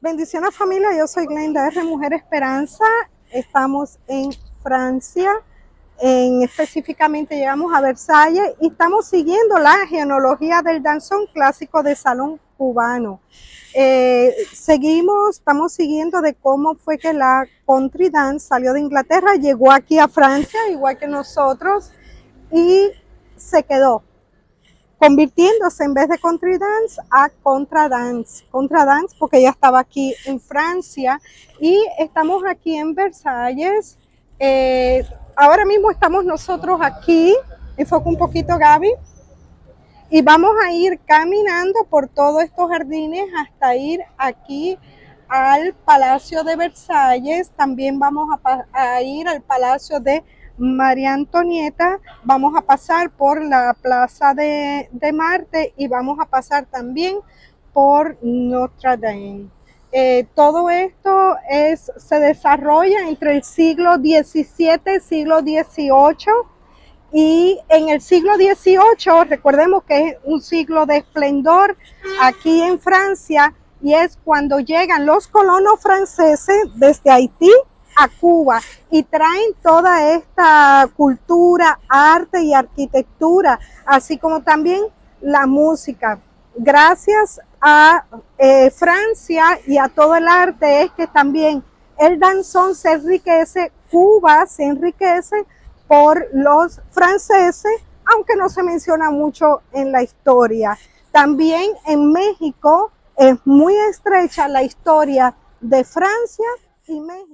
Bendiciones familia, yo soy Glenda R. Mujer Esperanza. Estamos en Francia, en, específicamente llegamos a Versalles y estamos siguiendo la genealogía del danzón clásico de salón cubano. Eh, seguimos, estamos siguiendo de cómo fue que la country dance salió de Inglaterra, llegó aquí a Francia, igual que nosotros, y se quedó convirtiéndose en vez de country dance a contra dance, contra dance porque ya estaba aquí en Francia y estamos aquí en Versalles. Eh, ahora mismo estamos nosotros aquí, enfoca un poquito Gaby, y vamos a ir caminando por todos estos jardines hasta ir aquí al Palacio de Versalles, también vamos a, a ir al Palacio de María Antonieta, vamos a pasar por la Plaza de, Marte y vamos a pasar también por Notre Dame. Eh, todo esto es, se desarrolla entre el siglo XVII y siglo XVIII y en el siglo XVIII, recordemos que es un siglo de esplendor aquí en Francia y es cuando llegan los colonos franceses desde Haití a Cuba y traen toda esta cultura, arte y arquitectura, así como también la música. Gracias a eh, Francia y a todo el arte es que también el danzón se enriquece, Cuba se enriquece por los franceses, aunque no se menciona mucho en la historia. También en México es muy estrecha la historia de Francia y México.